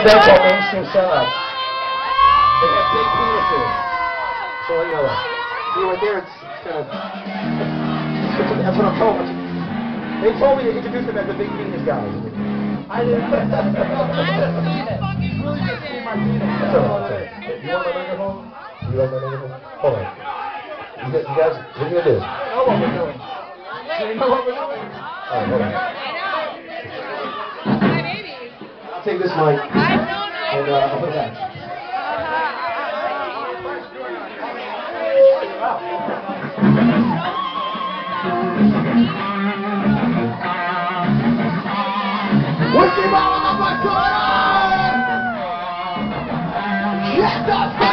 a band called Mainstream Sellouts. They have big penises. So, you know, see right there, it's kind of, that's what I'm told. They told me to introduce them as the big penis guys. I didn't. It's really just see my penis. That's all it is. You want my microphone? You like my microphone? Hold on. You guys, you guys what are you gonna do? I know what we're doing. Do you know what we're doing? Alright, hold on. I'll take this mic and uh, I'll put Mama, what's going on? Get the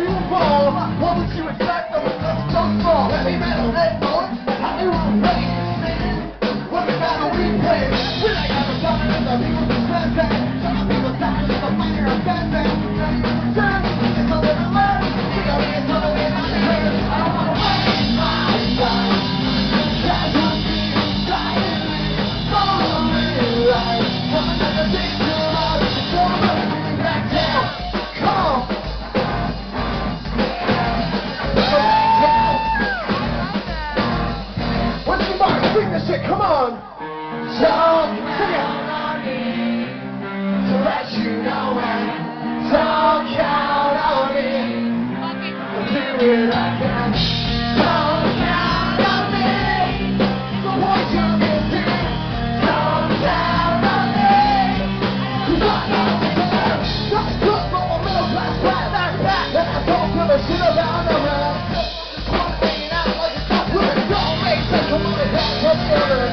you fall. What would you expect of a so strong? Heavy metal, to battle we play? We like have a summer in the people said Shit, come on! Don't sing it! To let you know when Don't count on me To do it again on and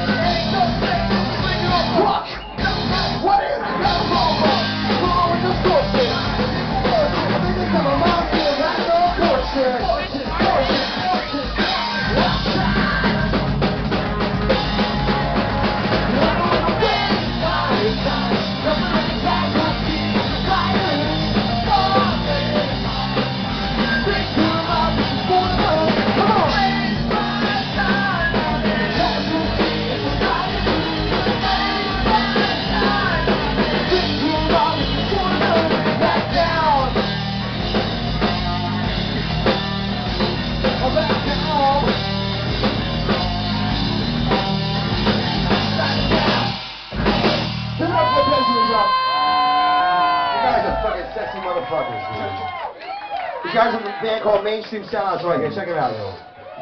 These guys are a band called Mainstream Sound. Sellouts right here. Check it out, yo.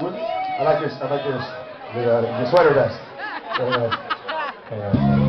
I like this. I like this. The, uh, the sweater vest. Uh, uh,